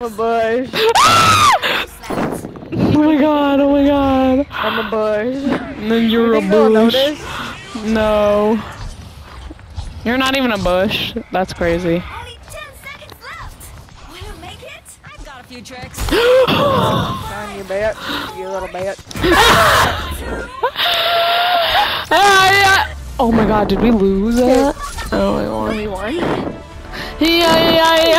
I'm a bush. Oh my god, oh my god. I'm a bush. And then you're you a bush. No. You're not even a bush. That's crazy. Only 10 seconds left. Will you make it? I've got a few tricks. On you bitch. You little bitch. Oh my god, did we lose that? Oh, we won. We won. Yeah, yeah, yeah.